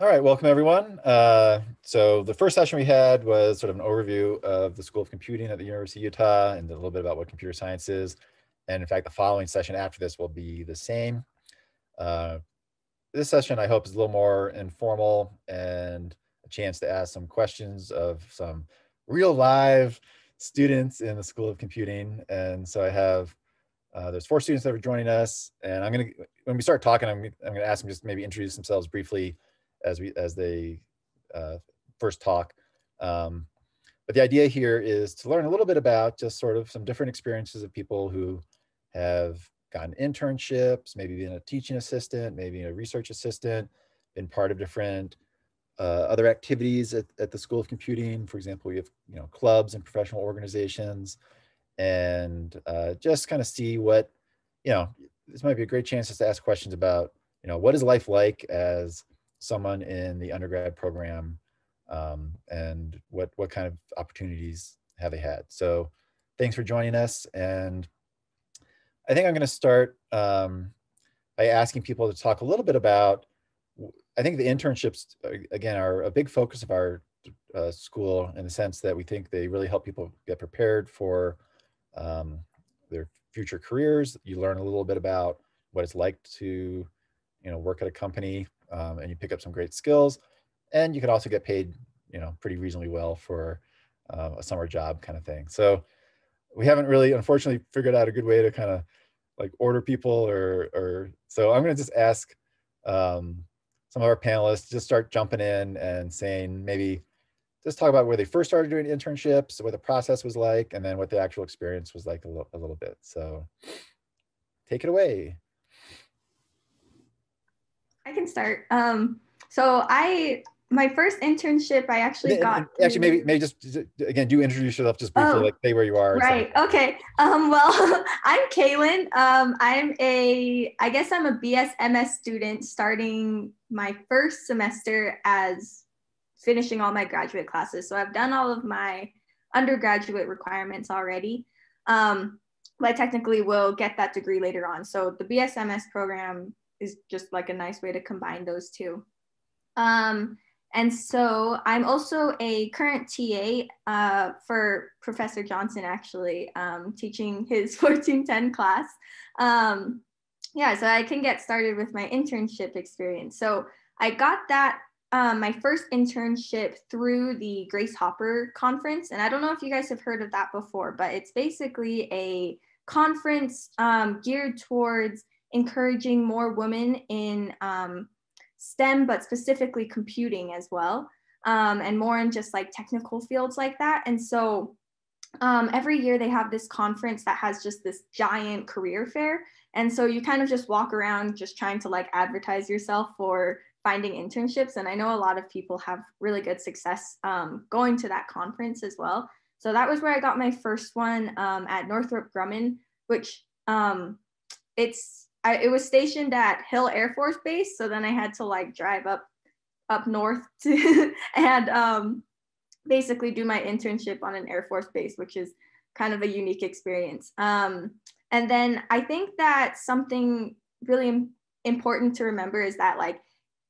All right, welcome everyone. Uh, so the first session we had was sort of an overview of the School of Computing at the University of Utah and a little bit about what computer science is. And in fact, the following session after this will be the same. Uh, this session I hope is a little more informal and a chance to ask some questions of some real live students in the School of Computing. And so I have, uh, there's four students that are joining us and I'm gonna, when we start talking, I'm, I'm gonna ask them just maybe introduce themselves briefly as we as they uh, first talk. Um, but the idea here is to learn a little bit about just sort of some different experiences of people who have gotten internships, maybe been a teaching assistant, maybe a research assistant, been part of different uh, other activities at, at the School of Computing. For example, we have you know clubs and professional organizations, and uh, just kind of see what you know. This might be a great chance just to ask questions about you know what is life like as someone in the undergrad program um, and what what kind of opportunities have they had. So thanks for joining us and i think i'm going to start um, by asking people to talk a little bit about i think the internships again are a big focus of our uh, school in the sense that we think they really help people get prepared for um, their future careers. You learn a little bit about what it's like to you know work at a company um, and you pick up some great skills. And you can also get paid you know pretty reasonably well for uh, a summer job kind of thing. So we haven't really unfortunately figured out a good way to kind of like order people or or so i'm going to just ask um, some of our panelists just start jumping in and saying maybe just talk about where they first started doing internships what the process was like and then what the actual experience was like a, a little bit. So take it away can start. Um, so I my first internship I actually got actually maybe maybe just again do introduce yourself just briefly oh, like say where you are right okay. Um well I'm Kaylin. Um I'm a I guess I'm a BSMS student starting my first semester as finishing all my graduate classes. So I've done all of my undergraduate requirements already. Um but I technically will get that degree later on. So the BSMS program is just like a nice way to combine those two. Um, and so I'm also a current TA uh, for Professor Johnson, actually, um, teaching his 1410 class. Um, yeah, so I can get started with my internship experience. So I got that, um, my first internship through the Grace Hopper conference. And I don't know if you guys have heard of that before, but it's basically a conference um, geared towards encouraging more women in um, STEM, but specifically computing as well, um, and more in just like technical fields like that. And so um, every year they have this conference that has just this giant career fair. And so you kind of just walk around just trying to like advertise yourself for finding internships. And I know a lot of people have really good success um, going to that conference as well. So that was where I got my first one um, at Northrop Grumman, which um, it's I, it was stationed at Hill Air Force Base. So then I had to like drive up up north to and um, basically do my internship on an Air Force base, which is kind of a unique experience. Um, and then I think that something really important to remember is that like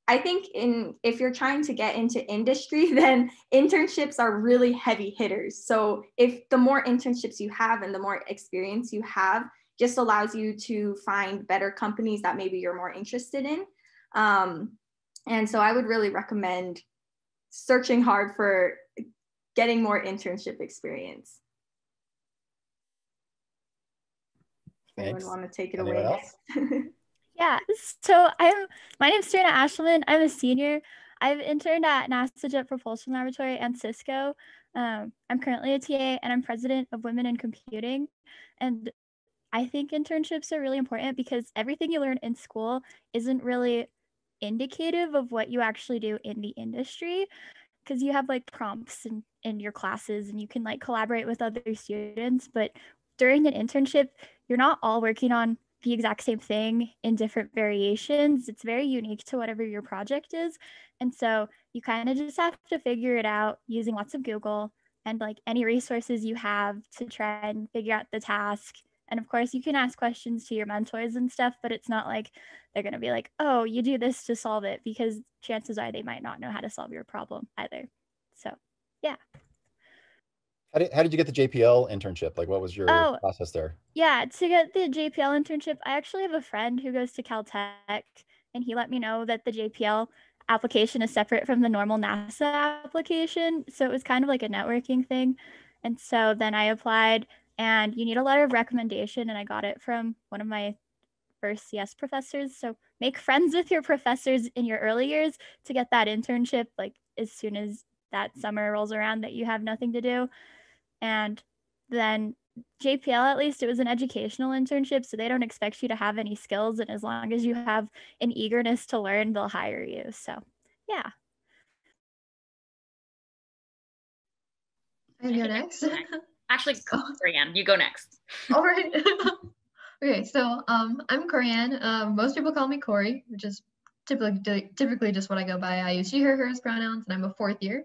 I think in if you're trying to get into industry, then internships are really heavy hitters. So if the more internships you have and the more experience you have, just allows you to find better companies that maybe you're more interested in. Um, and so I would really recommend searching hard for getting more internship experience. Thanks. Anyone want to take it Anyone away? yeah. So I'm my name's Serena Ashelman. I'm a senior. I've interned at NASA Jet Propulsion Laboratory and Cisco. Um, I'm currently a TA and I'm president of Women in Computing. And I think internships are really important because everything you learn in school isn't really indicative of what you actually do in the industry because you have like prompts in, in your classes and you can like collaborate with other students but during an internship you're not all working on the exact same thing in different variations. It's very unique to whatever your project is and so you kind of just have to figure it out using lots of google and like any resources you have to try and figure out the task And of course, you can ask questions to your mentors and stuff, but it's not like they're going to be like, oh, you do this to solve it, because chances are they might not know how to solve your problem either. So, yeah. How did, how did you get the JPL internship? Like, what was your Oh. process there? Yeah, to get the JPL internship, I actually have a friend who goes to Caltech, and he let me know that the JPL application is separate from the normal NASA application. So it was kind of like a networking thing. And so then I applied, and you need a letter of recommendation, and I got it from one of my first CS professors. So make friends with your professors in your early years to get that internship, like as soon as that summer rolls around that you have nothing to do. And then JPL, at least, it was an educational internship, so they don't expect you to have any skills. And as long as you have an eagerness to learn, they'll hire you. So, yeah. I go next. Actually. Brianne, you go next. All right. okay, so um, I'm Corianne. Um, most people call me Corey, which is typically typically just what I go by. I use she, her, hers pronouns, and I'm a fourth year.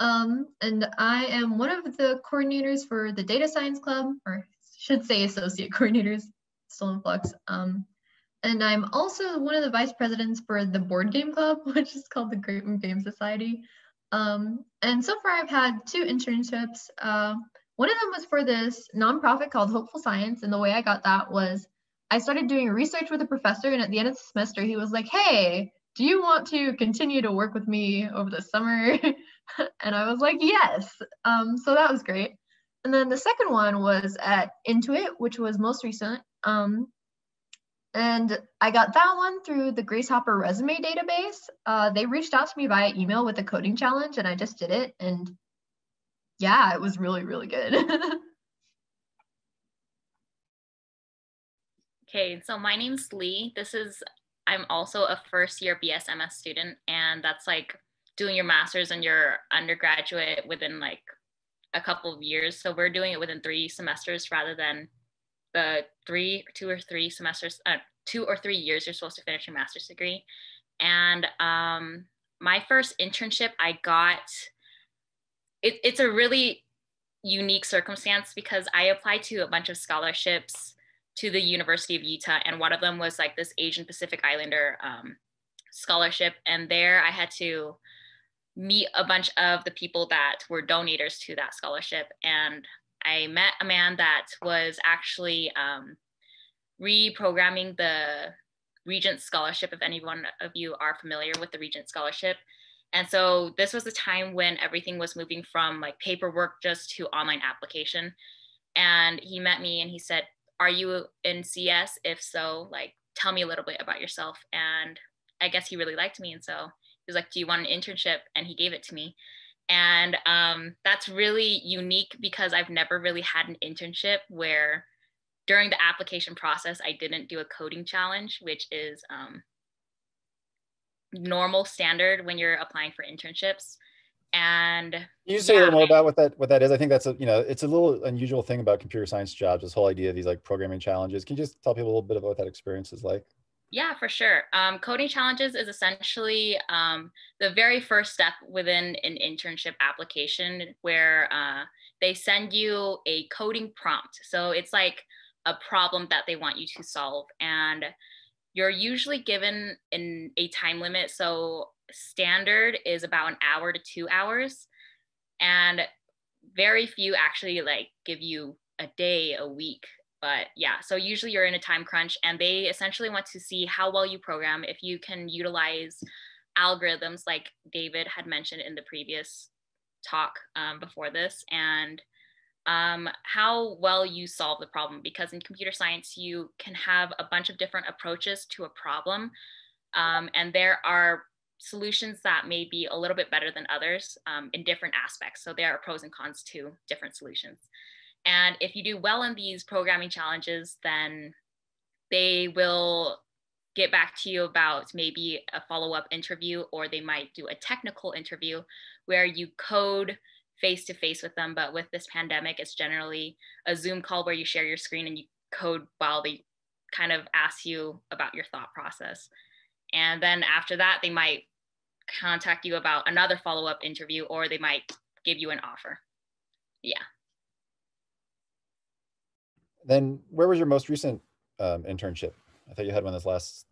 Um, and I am one of the coordinators for the Data Science Club, or should say associate coordinators, still in flux. Um, and I'm also one of the vice presidents for the Board Game Club, which is called the Great Game Society. Um, and so far, I've had two internships. Uh, one of them was for this nonprofit called Hopeful Science. And the way I got that was I started doing research with a professor. And at the end of the semester, he was like, Hey, do you want to continue to work with me over the summer? and I was like, Yes. Um, so that was great. And then the second one was at Intuit, which was most recent. Um, and I got that one through the Grace Hopper resume database. Uh, they reached out to me via email with a coding challenge, and I just did it. And yeah, it was really, really good. Okay, so my name's Lee. This is, I'm also a first year BSMS student, and that's like doing your master's and your undergraduate within like a couple of years. So we're doing it within three semesters rather than the three, two or three semesters, uh, two or three years you're supposed to finish your master's degree. And um, my first internship, I got, it, it's a really unique circumstance because I applied to a bunch of scholarships to the University of Utah, and one of them was like this Asian Pacific Islander um, scholarship. And there I had to meet a bunch of the people that were donators to that scholarship. And I met a man that was actually um, reprogramming the Regent Scholarship, if any one of you are familiar with the Regent Scholarship. And so this was the time when everything was moving from like paperwork just to online application. And he met me and he said, Are you in CS? If so, like tell me a little bit about yourself. And I guess he really liked me. And so he was like, Do you want an internship? And he gave it to me. And um, that's really unique because I've never really had an internship where during the application process, I didn't do a coding challenge, which is um, normal standard when you're applying for internships. And you say a little more about what that what that is? I think that's a you know it's a little unusual thing about computer science jobs. This whole idea of these like programming challenges. Can you just tell people a little bit about what that experience is like? Yeah, for sure. Um, coding challenges is essentially um, the very first step within an internship application where uh, they send you a coding prompt. So it's like a problem that they want you to solve. And you're usually given in a time limit. So standard is about an hour to two hours. And very few actually like give you a day, a week but yeah so usually you're in a time crunch and they essentially want to see how well you program if you can utilize algorithms like david had mentioned in the previous talk um, before this and um, how well you solve the problem because in computer science you can have a bunch of different approaches to a problem um, and there are solutions that may be a little bit better than others um, in different aspects. So there are pros and cons to different solutions. And if you do well in these programming challenges, then they will get back to you about maybe a follow up interview, or they might do a technical interview where you code face to face with them. But with this pandemic, it's generally a Zoom call where you share your screen and you code while they kind of ask you about your thought process. And then after that, they might contact you about another follow up interview, or they might give you an offer. Yeah. then where was your most recent um, internship? I thought you had one this last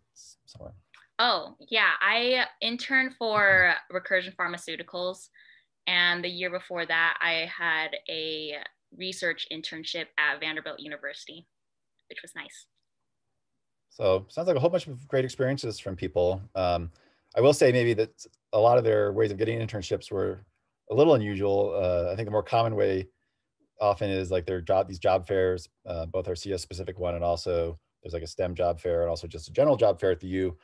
summer. Oh, yeah. I interned for Recursion Pharmaceuticals. And the year before that, I had a research internship at Vanderbilt University, which was nice. So sounds like a whole bunch of great experiences from people. Um, I will say maybe that a lot of their ways of getting internships were a little unusual. Uh, I think the more common way often is like their job, these job fairs, uh, both our CS specific one and also there's like a STEM job fair and also just a general job fair at the U.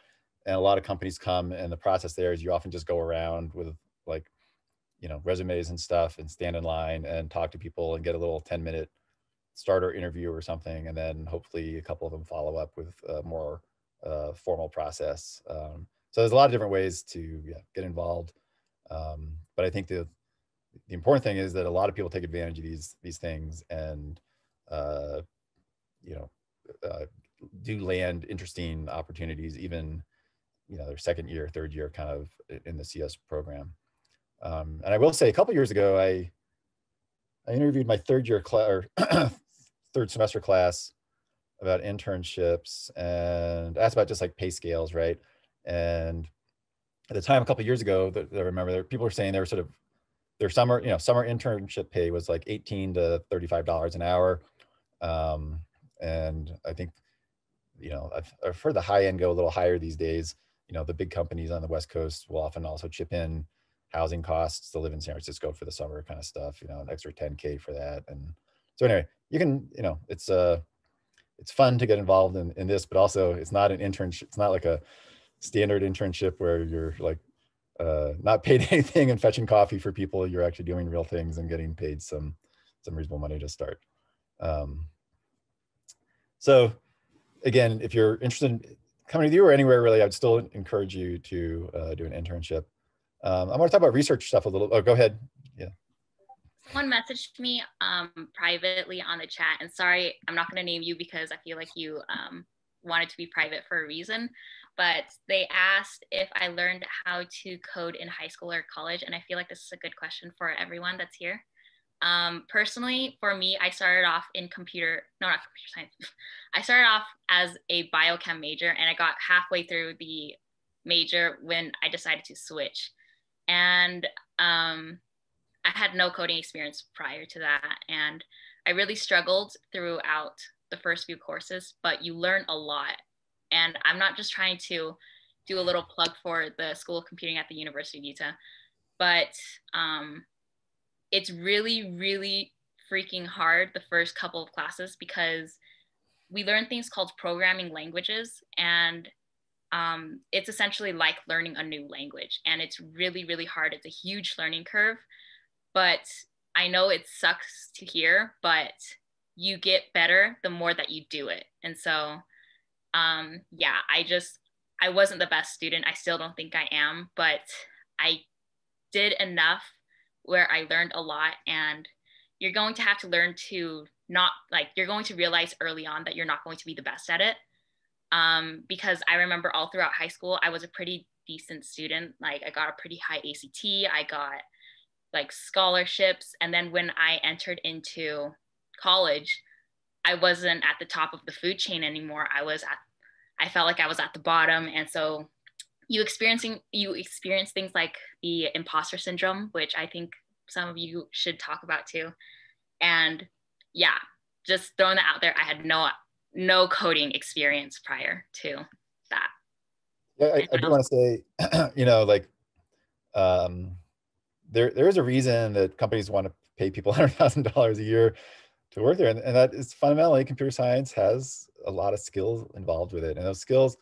And a lot of companies come and the process there is you often just go around with like, you know, resumes and stuff and stand in line and talk to people and get a little 10 minute starter interview or something. And then hopefully a couple of them follow up with a more uh, formal process. Um, so there's a lot of different ways to yeah, get involved. Um, but I think the the important thing is that a lot of people take advantage of these these things and uh, you know uh, do land interesting opportunities even you know their second year third year kind of in the cs program um, and i will say a couple years ago i i interviewed my third year class or third semester class about internships and asked about just like pay scales right and at the time a couple years ago that i remember there people were saying they were sort of their summer, you know, summer internship pay was like 18 to $35 an hour. Um, and I think, you know, I've, I've heard the high end go a little higher these days. You know, the big companies on the West Coast will often also chip in housing costs to live in San Francisco for the summer kind of stuff, you know, an extra 10K for that. And so anyway, you can, you know, it's uh it's fun to get involved in, in this, but also it's not an internship. It's not like a standard internship where you're like uh, not paid anything and fetching coffee for people. You're actually doing real things and getting paid some some reasonable money to start. Um, so again, if you're interested in coming to you or anywhere really, I'd still encourage you to uh, do an internship. Um, I want to talk about research stuff a little. Oh, go ahead. Yeah. Someone messaged me um, privately on the chat, and sorry, I'm not going to name you because I feel like you um, wanted to be private for a reason but they asked if I learned how to code in high school or college. And I feel like this is a good question for everyone that's here. Um, personally, for me, I started off in computer, no, not computer science. I started off as a biochem major and I got halfway through the major when I decided to switch. And um, I had no coding experience prior to that. And I really struggled throughout the first few courses, but you learn a lot and I'm not just trying to do a little plug for the School of Computing at the University of Utah, but um, it's really, really freaking hard the first couple of classes because we learn things called programming languages and um, it's essentially like learning a new language and it's really really hard it's a huge learning curve but i know it sucks to hear but you get better the more that you do it and so um, yeah, I just, I wasn't the best student. I still don't think I am, but I did enough where I learned a lot. And you're going to have to learn to not like, you're going to realize early on that you're not going to be the best at it. Um, because I remember all throughout high school, I was a pretty decent student. Like, I got a pretty high ACT, I got like scholarships. And then when I entered into college, I wasn't at the top of the food chain anymore. I was at, I felt like I was at the bottom. And so you experiencing, you experience things like the imposter syndrome, which I think some of you should talk about too. And yeah, just throwing that out there, I had no, no coding experience prior to that. Yeah, I, I do want to say, you know, like, um, there there is a reason that companies want to pay people hundred thousand dollars a year to work there. And, and that is fundamentally computer science has a lot of skills involved with it. And those skills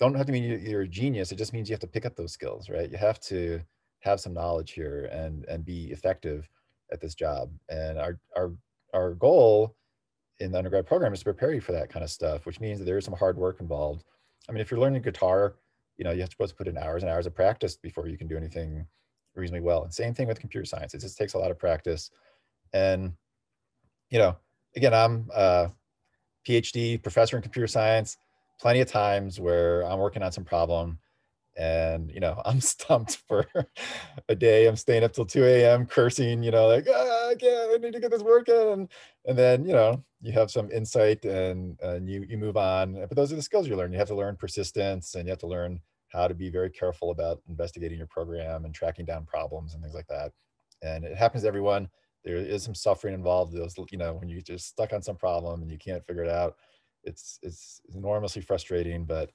don't have to mean you're a genius. It just means you have to pick up those skills, right? You have to have some knowledge here and, and be effective at this job. And our, our, our goal in the undergrad program is to prepare you for that kind of stuff, which means that there is some hard work involved. I mean, if you're learning guitar, you know, you have to supposed to put in hours and hours of practice before you can do anything reasonably well. And same thing with computer science. It just takes a lot of practice. And you know, again, I'm a PhD professor in computer science, plenty of times where I'm working on some problem and you know i'm stumped for a day i'm staying up till 2 a.m cursing you know like ah, i can't i need to get this work in and then you know you have some insight and and you you move on but those are the skills you learn you have to learn persistence and you have to learn how to be very careful about investigating your program and tracking down problems and things like that and it happens to everyone there is some suffering involved those you know when you're just stuck on some problem and you can't figure it out it's it's enormously frustrating but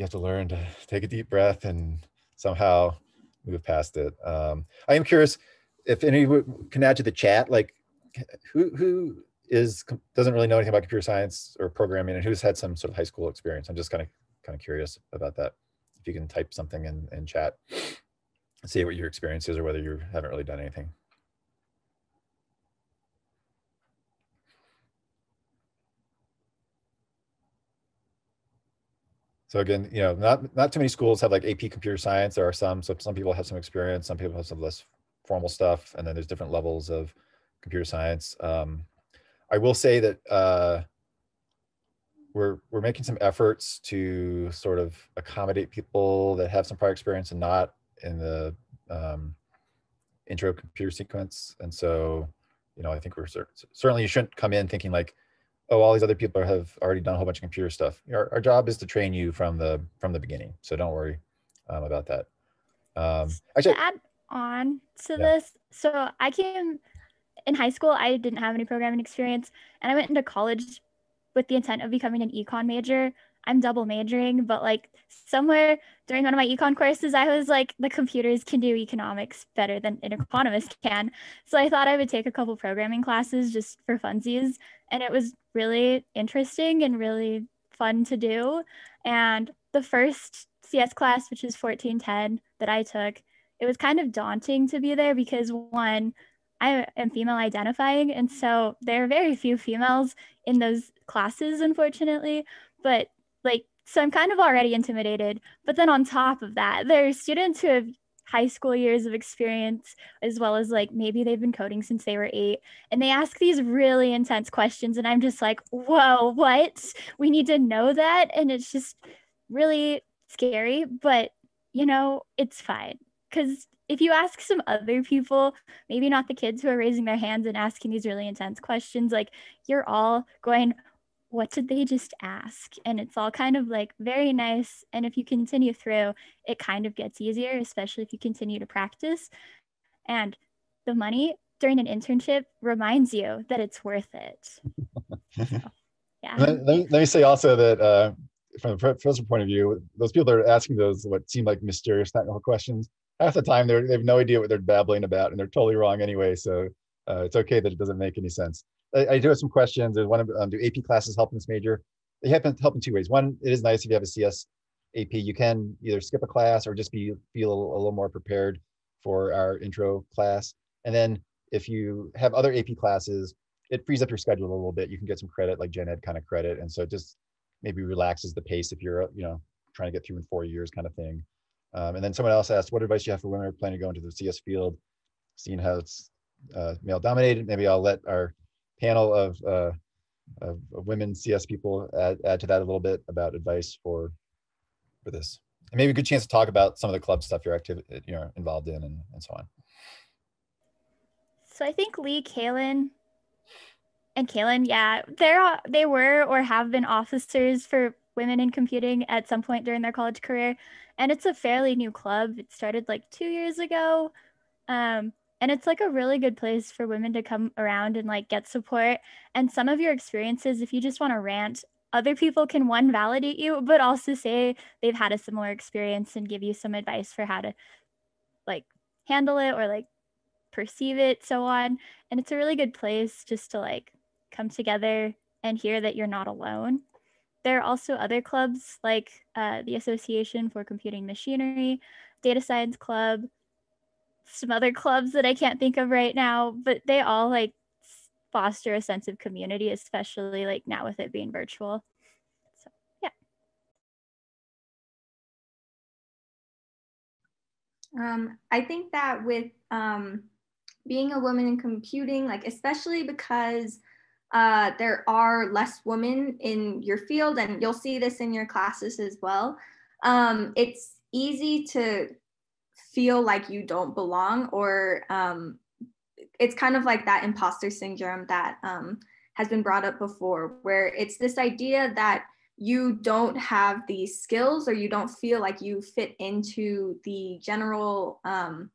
you have to learn to take a deep breath and somehow move past it. Um, I am curious if anyone can add to the chat, like who who is doesn't really know anything about computer science or programming and who's had some sort of high school experience. I'm just kind of kind of curious about that. If you can type something in, in chat, see what your experience is or whether you haven't really done anything. So again, you know, not not too many schools have like AP computer science. There are some. So some people have some experience. Some people have some less formal stuff, and then there's different levels of computer science. Um, I will say that uh, we're we're making some efforts to sort of accommodate people that have some prior experience and not in the um, intro computer sequence. And so, you know, I think we're certainly you shouldn't come in thinking like, oh, all these other people have already done a whole bunch of computer stuff. Our, our job is to train you from the from the beginning. So don't worry um, about that. Um, actually, to add on to yeah. this, so I came in high school. I didn't have any programming experience, and I went into college with the intent of becoming an econ major. I'm double majoring, but like somewhere during one of my econ courses, I was like, the computers can do economics better than an economist can. So I thought I would take a couple programming classes just for funsies. And it was really interesting and really fun to do. And the first CS class, which is 1410 that I took, it was kind of daunting to be there because one, I am female identifying. And so there are very few females in those classes, unfortunately. But like, so I'm kind of already intimidated. But then on top of that, there are students who have high school years of experience, as well as like maybe they've been coding since they were eight. And they ask these really intense questions. And I'm just like, whoa, what? We need to know that. And it's just really scary. But, you know, it's fine. Because if you ask some other people, maybe not the kids who are raising their hands and asking these really intense questions, like you're all going, what did they just ask? And it's all kind of like very nice. And if you continue through, it kind of gets easier, especially if you continue to practice. And the money during an internship reminds you that it's worth it. So, yeah. Let, me, let me say also that uh, from a professor point of view, those people that are asking those what seem like mysterious technical questions, half the time they they have no idea what they're babbling about and they're totally wrong anyway. So uh, it's okay that it doesn't make any sense. I, I do have some questions. There's one of um, do AP classes help in this major? They happen to help in two ways. One, it is nice if you have a CS AP, you can either skip a class or just be feel a little more prepared for our intro class. And then if you have other AP classes, it frees up your schedule a little bit. You can get some credit, like gen ed kind of credit, and so it just maybe relaxes the pace if you're you know trying to get through in four years kind of thing. Um, and then someone else asked, what advice do you have for women who are planning to go into the CS field, seeing how it's uh, male dominated? Maybe I'll let our panel of, uh, of, women CS people add, add to that a little bit about advice for for this. And maybe a good chance to talk about some of the club stuff you're active, you're involved in and, and so on. So I think Lee Kaylin and Kaylin, yeah, they're they were or have been officers for women in computing at some point during their college career, and it's a fairly new club. It started like two years ago, um, and it's like a really good place for women to come around and like get support. And some of your experiences if you just want to rant other people can one validate you but also say they've had a similar experience and give you some advice for how to like handle it or like perceive it so on. And it's a really good place just to like come together and hear that you're not alone. There are also other clubs like uh, the association for computing machinery data science club some other clubs that I can't think of right now, but they all like foster a sense of community, especially like now with it being virtual. So, yeah. Um, I think that with um, being a woman in computing, like especially because uh, there are less women in your field, and you'll see this in your classes as well. Um, it's easy to feel like you don't belong or um, it's kind of like that imposter syndrome that um, has been brought up before where it's this idea that you don't have the skills or you don't feel like you fit into the general um,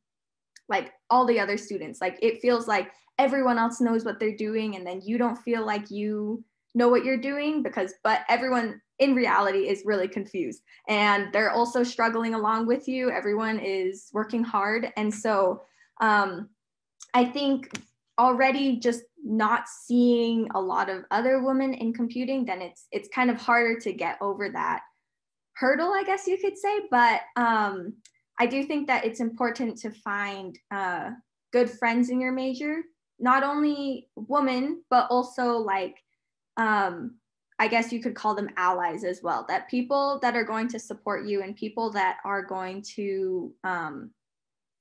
like all the other students. Like it feels like everyone else knows what they're doing and then you don't feel like you know what you're doing because but everyone in reality is really confused and they're also struggling along with you. Everyone is working hard. And so um, i think already just not seeing a lot of other women in computing then it's it's kind of harder to get over that hurdle i guess you could say. But um, i do think that it's important to find uh, good friends in your major. Not only women but also like um, I guess you could call them allies as well. That people that are going to support you and people that are going to um,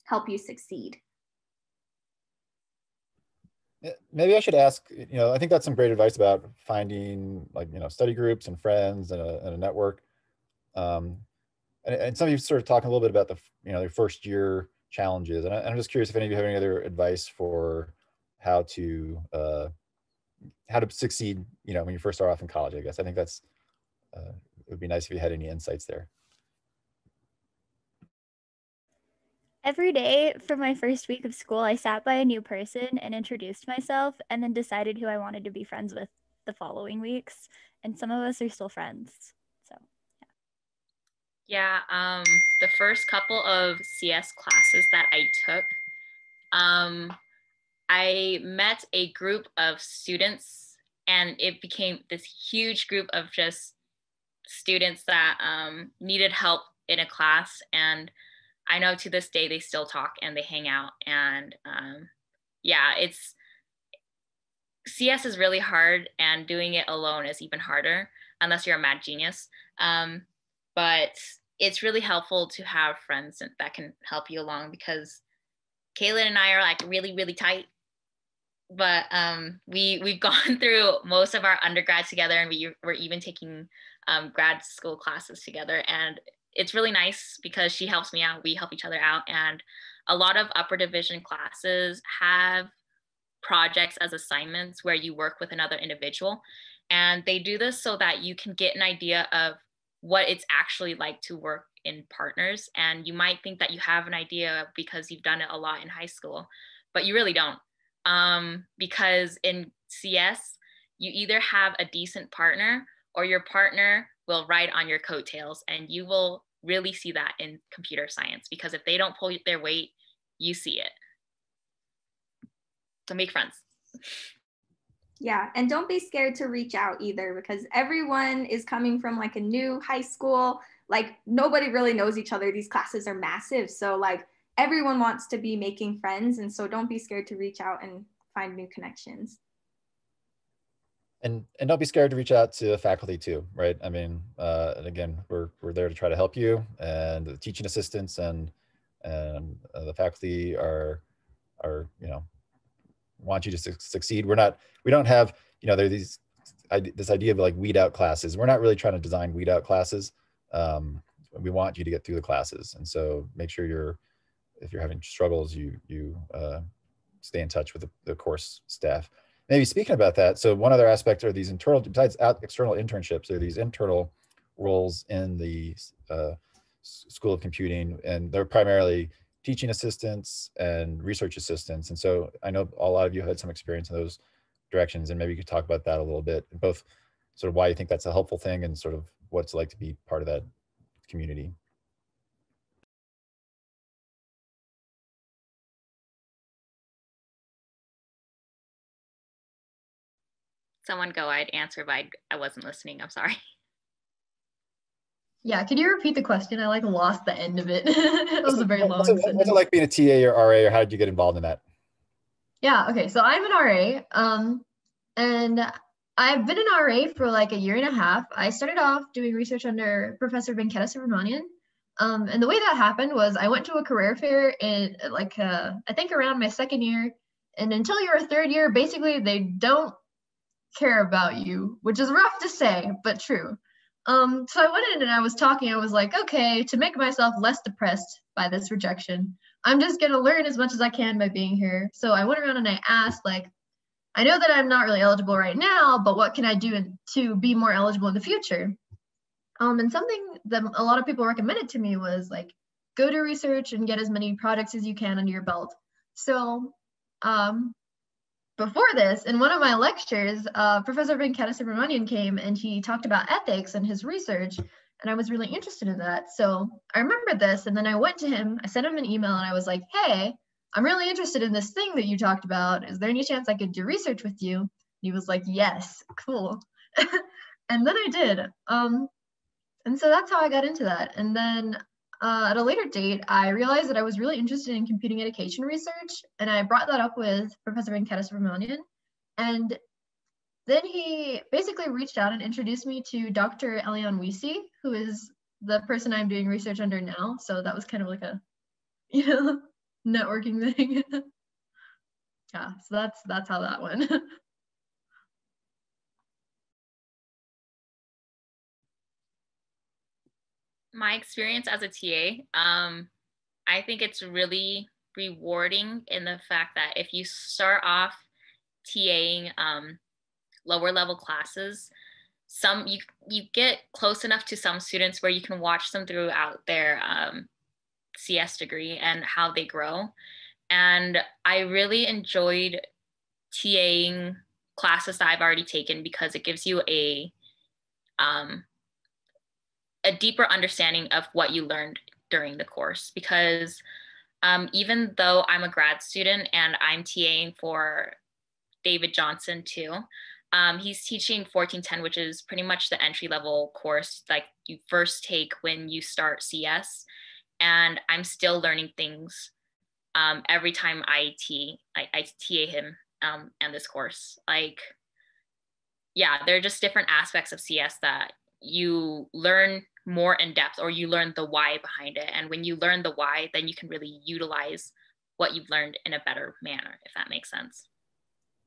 help you succeed. Maybe I should ask, you know, I think that's some great advice about finding like, you know, study groups and friends and a, and a network. Um, and, and some of you sort of talking a little bit about the, you know, their first year challenges. And I, am just curious if any of you have any other advice for how to, uh, how to succeed, you know, when you first start off in college, I guess. I think that's, uh, it would be nice if you had any insights there. Every day for my first week of school, I sat by a new person and introduced myself and then decided who I wanted to be friends with the following weeks. And some of us are still friends. So, yeah. Yeah. Um, the first couple of CS classes that I took, um, I met a group of students, and it became this huge group of just students that um, needed help in a class. And I know to this day they still talk and they hang out. And um, yeah, it's CS is really hard, and doing it alone is even harder unless you're a mad genius. Um, but it's really helpful to have friends that can help you along because Kaylin and I are like really, really tight but um, we we've gone through most of our undergrad together, and we were even taking um, grad school classes together. And it's really nice because she helps me out. We help each other out, and a lot of upper division classes have projects as assignments where you work with another individual, and they do this so that you can get an idea of what it's actually like to work in partners. And you might think that you have an idea because you've done it a lot in high school, but you really don't um, because in CS, you either have a decent partner or your partner will ride on your coattails. And you will really see that in computer science because if they don't pull their weight, you see it. So make friends. Yeah, and don't be scared to reach out either because everyone is coming from like a new high school. Like nobody really knows each other. These classes are massive. So like everyone wants to be making friends and so don't be scared to reach out and find new connections. And and don't be scared to reach out to the faculty too right? I mean uh, and again we're, we're there to try to help you and the teaching assistants and and uh, the faculty are are you know want you to su succeed. We're not we don't have you know there these I, this idea of like weed out classes. We're not really trying to design weed out classes. Um, we want you to get through the classes and so make sure you're if you're having struggles, you you uh, stay in touch with the, the, course staff. Maybe speaking about that, so one other aspect are these internal, besides out, external internships, are these internal roles in the uh, School of Computing, and they're primarily teaching assistants and research assistants. And so I know a lot of you had some experience in those directions, and maybe you could talk about that a little bit, both sort of why you think that's a helpful thing and sort of what it's like to be part of that community. Someone go, I'd answer, but I, I wasn't listening. I'm sorry. Yeah, could you repeat the question? I like lost the end of it. it was a very long. What's it, what's it, like being a TA or RA, or how did you get involved in that? Yeah. Okay. So I'm an RA, um, and I've been an RA for like a year and a half. I started off doing research under Professor Venkatasubramanian. Um, and the way that happened was I went to a career fair in like uh, I think around my second year, and until you're a third year, basically they don't care about you, which is rough to say, but true. Um, so I went in and I was talking. I was like, okay, to make myself less depressed by this rejection, I'm just gonna learn as much as I can by being here. So I went around and I asked, like, I know that I'm not really eligible right now, but what can I do to be more eligible in the future? Um, and something that a lot of people recommended to me was like, go to research and get as many projects as you can under your belt. So um, before this, in one of my lectures, uh, Professor Venkatasubramanian came and he talked about ethics and his research, and I was really interested in that. So I remembered this, and then I went to him, I sent him an email, and I was like, hey, I'm really interested in this thing that you talked about. Is there any chance I could do research with you? He was like, yes, cool. and then I did. Um, and so that's how I got into that. And then uh, at a later date, I realized that I was really interested in computing education research, and I brought that up with Professor Venkatasubramanian. And then he basically reached out and introduced me to Dr. Eliane Wiese, who is the person I'm doing research under now. So that was kind of like a, you know, networking thing. yeah, so that's that's how that went. my experience as a TA, um, I think it's really rewarding in the fact that if you start off TAing um, lower level classes, some you you get close enough to some students where you can watch them throughout their um, CS degree and how they grow. And I really enjoyed TAing classes that I've already taken because it gives you a um, a deeper understanding of what you learned during the course because um, even though I'm a grad student and I'm TAing for David Johnson too, um, he's teaching 1410, which is pretty much the entry level course like you first take when you start CS. And I'm still learning things um, every time I, T, I, I TA him um, and this course. Like, yeah, there are just different aspects of CS that you learn more in depth or you learn the why behind it. And when you learn the why, then you can really utilize what you've learned in a better manner, if that makes sense.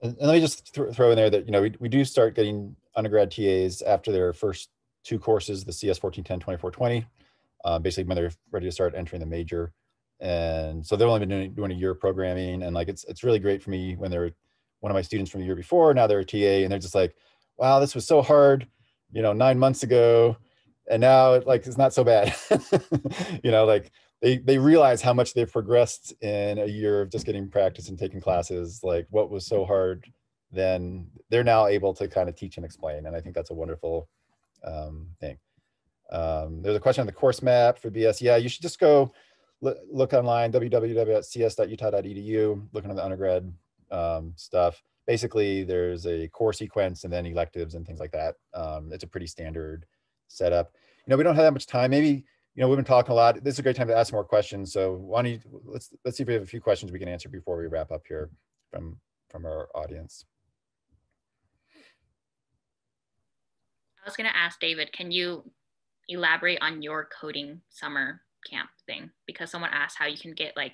And, let me just th- throw in there that, you know, we, we do start getting undergrad TAs after their first two courses, the CS 1410, 2420, uh, basically when they're ready to start entering the major. And so they've only been doing, doing a year of programming. And like, it's, it's really great for me when they're one of my students from the year before, now they're a TA and they're just like, wow, this was so hard, you know, nine months ago and now like it's not so bad. You know like they they realize how much they've progressed in a year of just getting practice and taking classes. Like what was so hard then they're now able to kind of teach and explain and i think that's a wonderful um, thing. Um, there's a question on the course map for bs yeah you should just go look, look online www.cs.utah.edu looking at the undergrad um, stuff. Basically there's a core sequence and then electives and things like that. Um, it's a pretty standard set up. You know, we don't have that much time. Maybe, you know, we've been talking a lot. This is a great time to ask more questions. So why don't you, let's, let's see if we have a few questions we can answer before we wrap up here from, from our audience. I was going to ask David, can you elaborate on your coding summer camp thing? Because someone asked how you can get like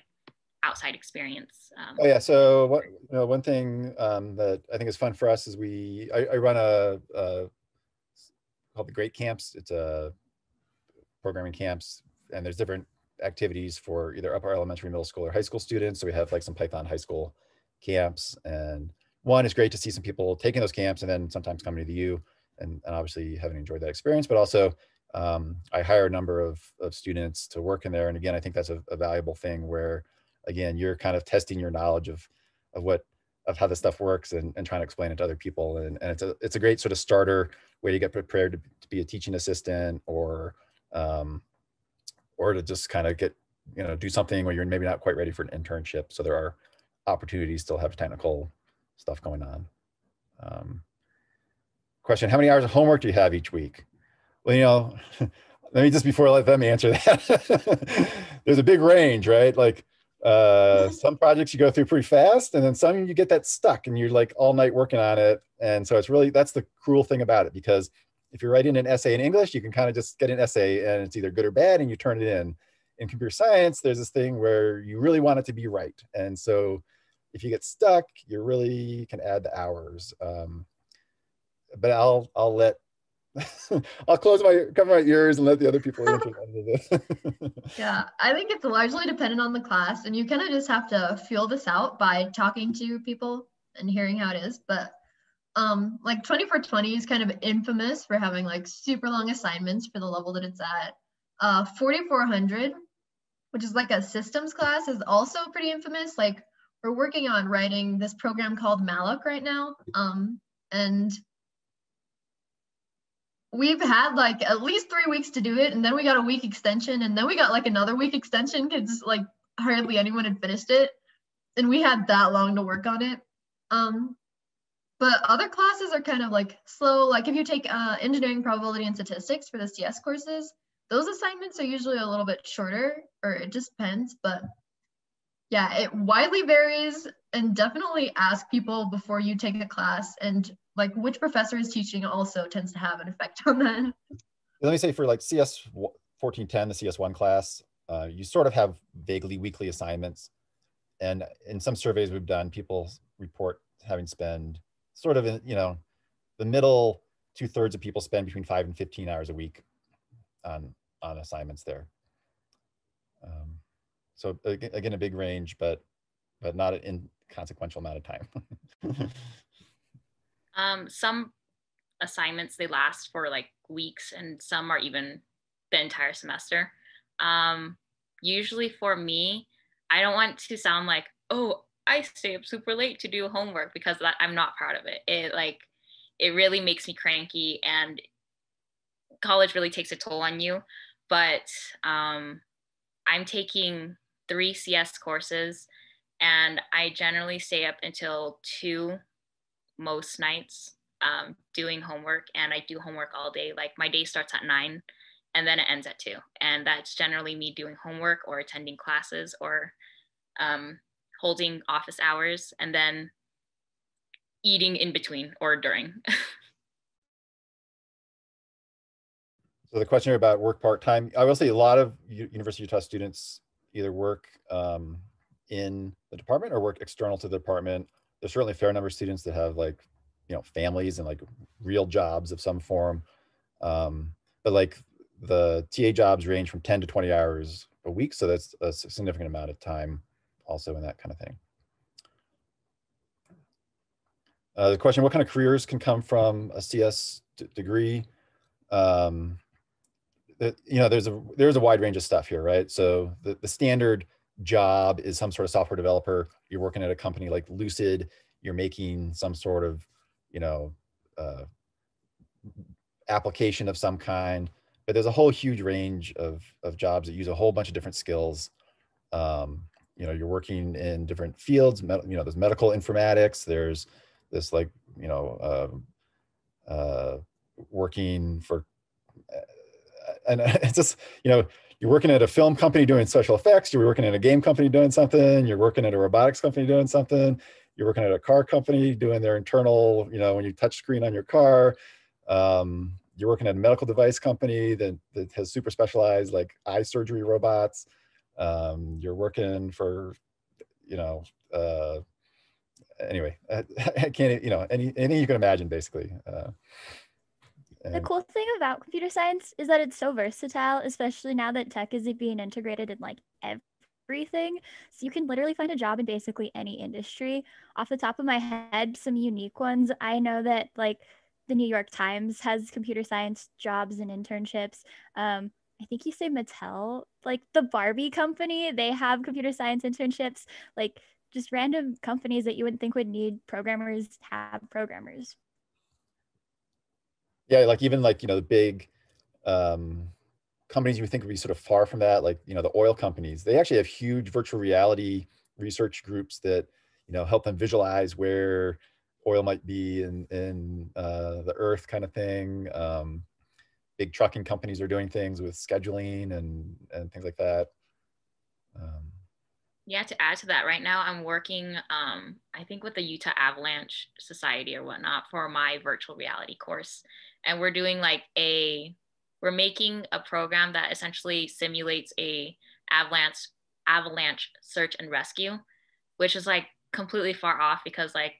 outside experience. Um, oh yeah, so what, you know, one thing um, that I think is fun for us is we, I, I run a, a called the Great Camps. It's a programming camps, and there's different activities for either upper elementary, middle school, or high school students. So we have like some Python high school camps, and one is great to see some people taking those camps and then sometimes coming to the U, and, and obviously having enjoyed that experience. But also, um, I hire a number of, of students to work in there, and again, I think that's a, a valuable thing where, again, you're kind of testing your knowledge of of what of how this stuff works and, and trying to explain it to other people. And, and it's a it's a great sort of starter way to get prepared to, to be a teaching assistant or um, or to just kind of get you know do something where you're maybe not quite ready for an internship. So there are opportunities still have technical stuff going on. Um, question: How many hours of homework do you have each week? Well, you know, let me just before I let them answer that. There's a big range, right? Like uh, some projects you go through pretty fast, and then some you get that stuck, and you're like all night working on it. And so it's really that's the cruel thing about it because if you're writing an essay in English, you can kind of just get an essay, and it's either good or bad, and you turn it in. In computer science, there's this thing where you really want it to be right, and so if you get stuck, you really can add the hours. Um, but I'll I'll let I'll close my cover my ears and let the other people yeah, I think it's largely dependent on the class, and you kind of just have to feel this out by talking to people and hearing how it is. But um, like 2420 is kind of infamous for having like super long assignments for the level that it's at. Uh, 4400, which is like a systems class, is also pretty infamous. Like we're working on writing this program called Malloc right now. Um, and we've had like at least three weeks to do it and then we got a week extension and then we got like another week extension because like hardly anyone had finished it and we had that long to work on it. Um but other classes are kind of like slow like if you take uh, engineering probability and statistics for the cs courses those assignments are usually a little bit shorter or it just depends but yeah it widely varies and definitely ask people before you take a class and like which professor is teaching also tends to have an effect on that. Let me say for like CS 1410, the CS1 class, uh, you sort of have vaguely weekly assignments. And in some surveys we've done, people report having spend sort of you know, the middle two thirds of people spend between five and 15 hours a week on, on assignments there. Um, so again, a big range, but, but not an inconsequential amount of time. Um, some assignments they last for like weeks, and some are even the entire semester. Um, usually for me, I don't want to sound like, oh, I stay up super late to do homework because that, I'm not proud of it. It like it really makes me cranky, and college really takes a toll on you. But um, I'm taking three CS courses, and I generally stay up until two most nights um, doing homework and I do homework all day. Like my day starts at nine and then it ends at two. And that's generally me doing homework or attending classes or um, holding office hours and then eating in between or during. so the question about work part-time, I will say a lot of University of Utah students either work um, in the department or work external to the department there's certainly a fair number of students that have like, you know, families and like real jobs of some form. Um, but like the TA jobs range from 10 to 20 hours a week. So that's a significant amount of time also in that kind of thing. Uh, the question, what kind of careers can come from a CS degree? Um, you know, there's a there's a wide range of stuff here, right? So the, the standard job is some sort of software developer. You're working at a company like Lucid. You're making some sort of, you know, uh, application of some kind. But there's a whole huge range of of jobs that use a whole bunch of different skills. Um, you know, you're working in different fields. You know, there's medical informatics. There's this like, you know, uh, uh, working for and it's just you know you're working at a film company doing special effects, you're working at a game company doing something, you're working at a robotics company doing something, you're working at a car company doing their internal, you know, when you touch screen on your car, um, you're working at a medical device company that, that has super specialized like eye surgery robots. Um, you're working for, you know, uh, anyway, I, I, can't, you know, any, anything you can imagine basically. Uh, the cool thing about computer science is that it's so versatile, especially now that tech is being integrated in like everything. So you can literally find a job in basically any industry. Off the top of my head, some unique ones. I know that like the New York Times has computer science jobs and internships. Um, I think you say Mattel, like the Barbie company, they have computer science internships. Like just random companies that you wouldn't think would need programmers have programmers yeah, like even like, you know, the big um, companies you would think would be sort of far from that, like, you know, the oil companies, they actually have huge virtual reality research groups that, you know, help them visualize where oil might be in, in uh, the earth kind of thing. Um, big trucking companies are doing things with scheduling and, and things like that. Um, yeah, to add to that, right now I'm working, um, I think with the Utah Avalanche Society or whatnot for my virtual reality course and we're doing like a we're making a program that essentially simulates a avalanche avalanche search and rescue which is like completely far off because like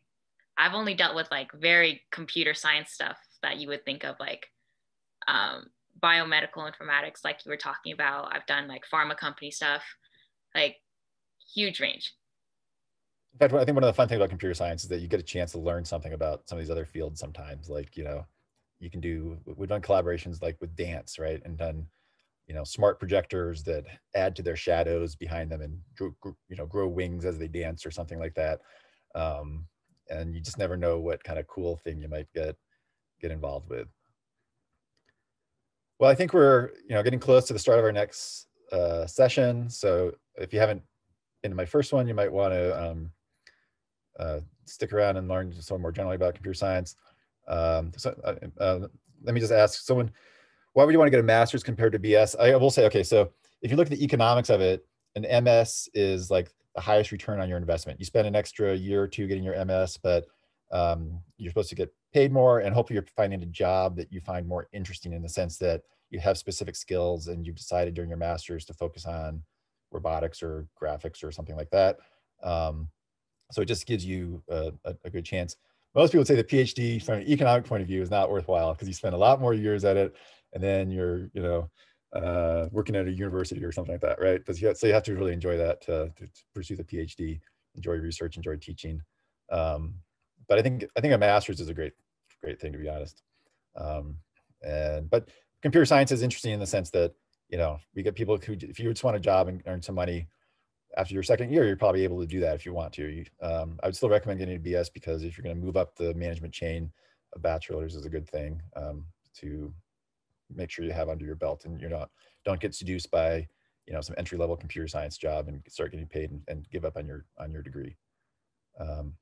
i've only dealt with like very computer science stuff that you would think of like um, biomedical informatics, like you were talking about. I've done like pharma company stuff, like huge range. In fact, I think one of the fun things about computer science is that you get a chance to learn something about some of these other fields sometimes. Like, you know, you can do, we've done collaborations like with dance, right? And done, you know, smart projectors that add to their shadows behind them and, you know, grow wings as they dance or something like that. Um, and you just never know what kind of cool thing you might get, get involved with. Well, I think we're, you know, getting close to the start of our next uh, session. So if you haven't been to my first one, you might want to um, uh, stick around and learn some more generally about computer science. Um, so, uh, uh, let me just ask someone, why would you want to get a master's compared to BS? I will say, okay, so if you look at the economics of it, an MS is like the highest return on your investment. You spend an extra year or two getting your MS, but um, you're supposed to get paid more and hopefully you're finding a job that you find more interesting in the sense that you have specific skills and you've decided during your master's to focus on robotics or graphics or something like that. Um, so it just gives you a, a, a, good chance. Most people say the PhD from an economic point of view is not worthwhile because you spend a lot more years at it and then you're, you know, uh, working at a university or something like that, right? You have, so you have to really enjoy that to, to, pursue the PhD, enjoy research, enjoy teaching. Um, but I think I think a master's is a great great thing to be honest. Um, and but computer science is interesting in the sense that you know we get people who if you just want a job and earn some money after your second year, you're probably able to do that if you want to. You, um, I would still recommend getting a BS because if you're going to move up the management chain, a bachelor's is a good thing um, to make sure you have under your belt and you're not don't get seduced by you know some entry level computer science job and start getting paid and, and give up on your on your degree. Um,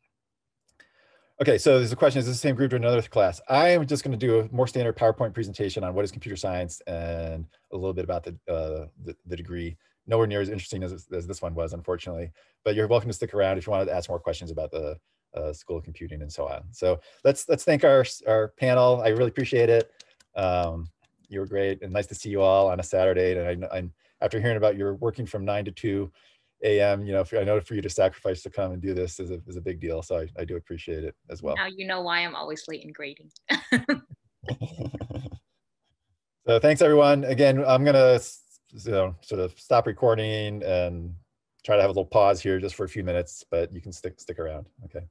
okay, so there's a question: Is this the same group to another class? I am just going to do a more standard PowerPoint presentation on what is computer science and a little bit about the uh, the, the degree nowhere near as interesting as, as this one was, unfortunately. But you're welcome to stick around if you wanted to ask more questions about the uh, School of Computing and so on. So let's let's thank our our panel. I really appreciate it. Um, you were great and nice to see you all on a Saturday. And I, I'm after hearing about your working from nine to two a.m. You know, for, I know for you to sacrifice to come and do this is a is a big deal. So I, I do appreciate it as well. Now you know why I'm always late in grading. so thanks everyone. Again, I'm gonna you know, sort of stop recording and try to have a little pause here just for a few minutes, but you can stick stick around. Okay.